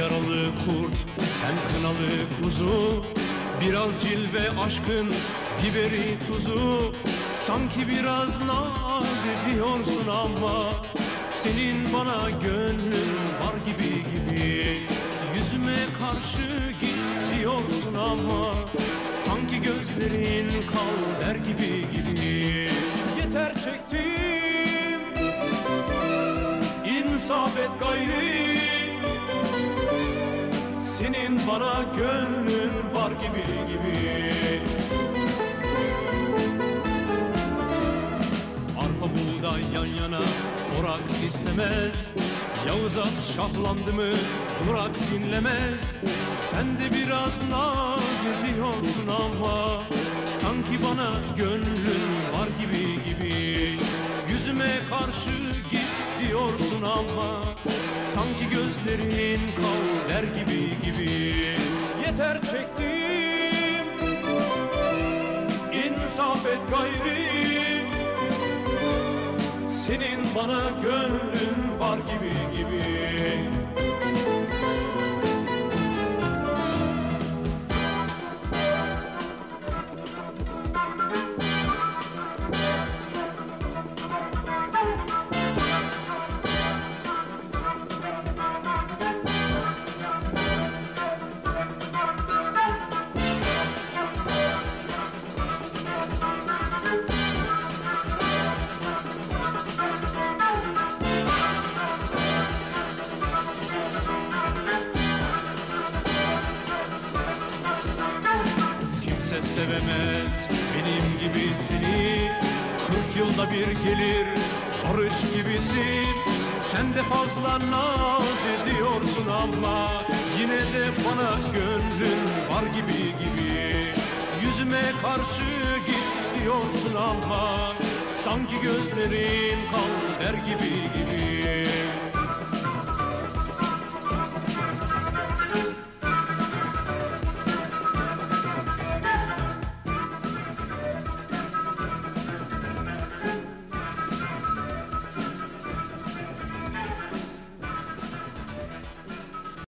Kınalı kurt, sen kınalı kuzu. Biraz cilve aşkın biberi tuzu. Sanki biraz naz ediyorsun ama Senin bana gönlün var gibi gibi. Yüzüme karşı git diyorsun ama Sanki gözlerin kal der gibi gibi. Yeter çektim İnsaf et gayri Senin bana gönlün var gibi gibi. Arpa buğday yan yana orak istemez. Yağız at şahlandı mı durak dinlemez. Sen de biraz naz ediyorsun ama Sanki bana gönlün var gibi gibi. Yüzüme karşı git diyorsun ama Sanki gözlerin kal der gibi gibi. Yeter çektim. İnsaf et gayri. Senin bana gönlün var gibi sevemez. Benim gibi seni Kırk yılda bir gelir barış gibisin. Sen de fazla naz ediyorsun ama Yine de bana gönlün var gibi gibi. Yüzüme karşı git diyorsun ama Sanki gözlerin kal der gibi gibi